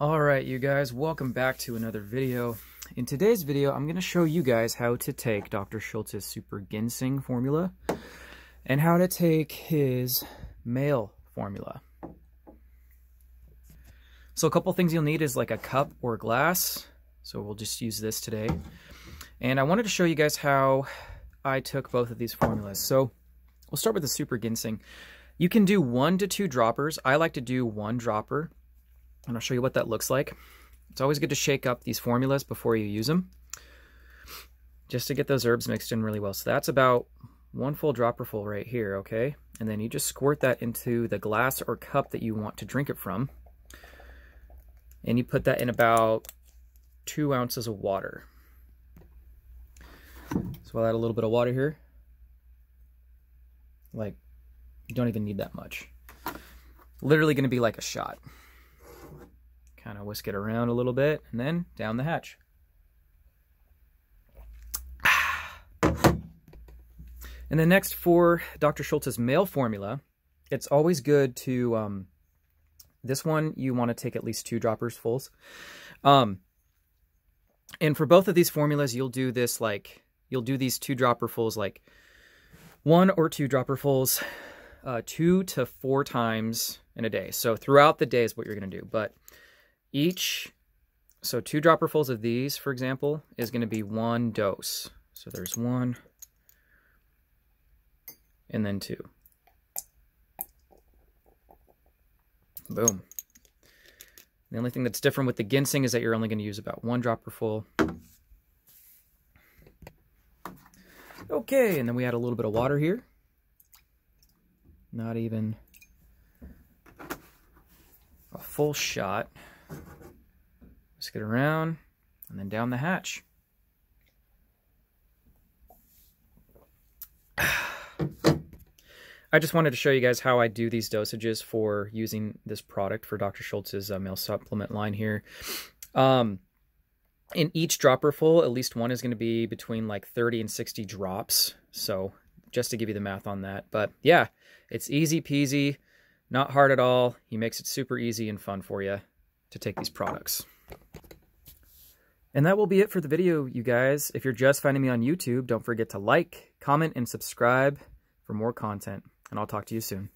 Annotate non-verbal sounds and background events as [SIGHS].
Alright you guys, welcome back to another video. In today's video, I'm going to show you guys how to take Dr. Schulze's Super Ginseng formula and how to take his male formula. So a couple things you'll need is like a cup or a glass. So we'll just use this today. And I wanted to show you guys how I took both of these formulas. So we'll start with the Super Ginseng. You can do one to two droppers. I like to do one dropper and I'll show you what that looks like. It's always good to shake up these formulas before you use them, just to get those herbs mixed in really well. So that's about one full dropper full right here, okay? And then you just squirt that into the glass or cup that you want to drink it from. And you put that in about two ounces of water. So I'll add a little bit of water here. Like, you don't even need that much. Literally to be like a shot. Kind of whisk it around a little bit and then down the hatch. [SIGHS] And then next for Dr. Schulze's male formula, it's always good to, um, this one you want to take at least two droppers fulls. Um, and for both of these formulas, you'll do this like, you'll do these two dropper fulls like one or two dropper fulls uh, two to four times in a day. So throughout the day is what you're going to do. But each, so two dropperfuls of these, for example, is going to be one dose. So there's one and then two. Boom. The only thing that's different with the ginseng is that you're only going to use about one dropperful. Okay, and then we add a little bit of water here. Not even a full shot. Whisk it around and then down the hatch. [SIGHS] I just wanted to show you guys how I do these dosages for using this product for Dr. Schulze's uh, male supplement line here. Um, in each dropper full, at least one is going to be between like 30 and 60 drops. So just to give you the math on that. But yeah, it's easy peasy, not hard at all. He makes it super easy and fun for you to take these products. And that will be it for the video, you guys. If you're just finding me on YouTube, don't forget to like, comment, and subscribe for more content. And I'll talk to you soon.